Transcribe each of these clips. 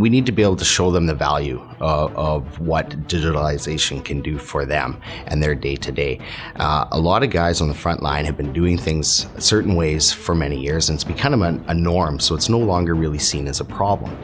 we need to be able to show them the value of, of what digitalization can do for them and their day to day. A lot of guys on the front line have been doing things certain ways for many years, and it's become a, a norm, so it's no longer really seen as a problem.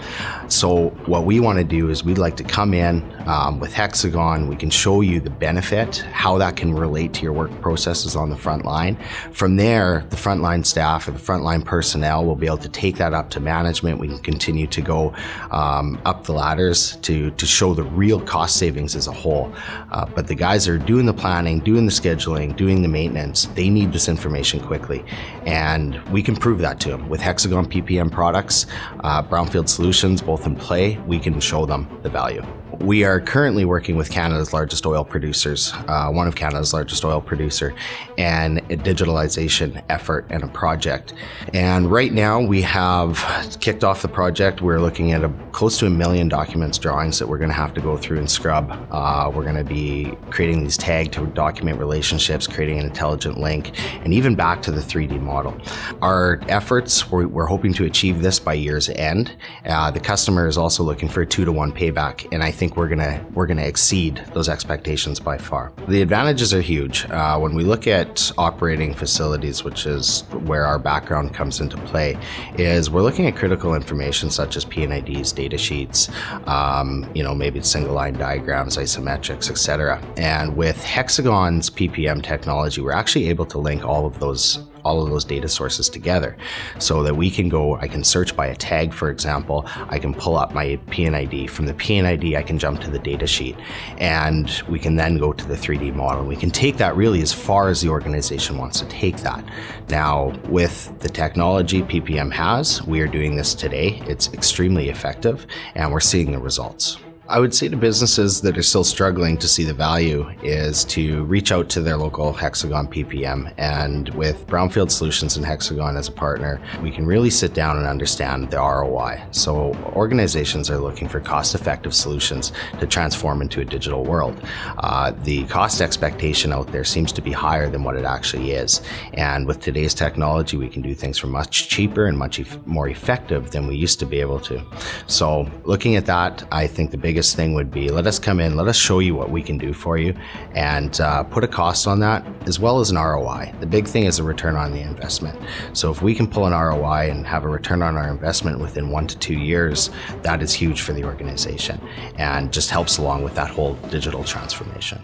So, what we want to do is we'd like to come in um, with Hexagon, we can show you the benefit, how that can relate to your work processes on the front line. From there, the frontline staff or the frontline personnel will be able to take that up to management. We can continue to go uh, um, up the ladders to, to show the real cost savings as a whole. Uh, but the guys are doing the planning, doing the scheduling, doing the maintenance. They need this information quickly. And we can prove that to them with Hexagon PPM products, uh, Brownfield Solutions, both in play. We can show them the value. We are currently working with Canada's largest oil producers, uh, one of Canada's largest oil producer, and a digitalization effort and a project. And right now we have kicked off the project. We're looking at a, close to a million documents, drawings that we're going to have to go through and scrub. Uh, we're going to be creating these tag to document relationships, creating an intelligent link, and even back to the 3D model. Our efforts, we're, we're hoping to achieve this by year's end. Uh, the customer is also looking for a two to one payback, and I think think we're gonna we're gonna exceed those expectations by far. The advantages are huge. Uh, when we look at operating facilities, which is where our background comes into play, is we're looking at critical information such as P&IDs, data sheets, um, you know, maybe single line diagrams, isometrics, etc. And with Hexagon's PPM technology, we're actually able to link all of those all of those data sources together so that we can go, I can search by a tag, for example, I can pull up my P&ID. From the P&ID, I can jump to the data sheet and we can then go to the 3D model. We can take that really as far as the organization wants to take that. Now, with the technology PPM has, we are doing this today. It's extremely effective and we're seeing the results. I would say to businesses that are still struggling to see the value is to reach out to their local Hexagon PPM. And with Brownfield Solutions and Hexagon as a partner, we can really sit down and understand the ROI. So organizations are looking for cost effective solutions to transform into a digital world. Uh, the cost expectation out there seems to be higher than what it actually is. And with today's technology, we can do things for much cheaper and much e more effective than we used to be able to. So looking at that, I think the big biggest thing would be let us come in, let us show you what we can do for you, and uh, put a cost on that as well as an ROI. The big thing is a return on the investment. So if we can pull an ROI and have a return on our investment within one to two years, that is huge for the organization and just helps along with that whole digital transformation.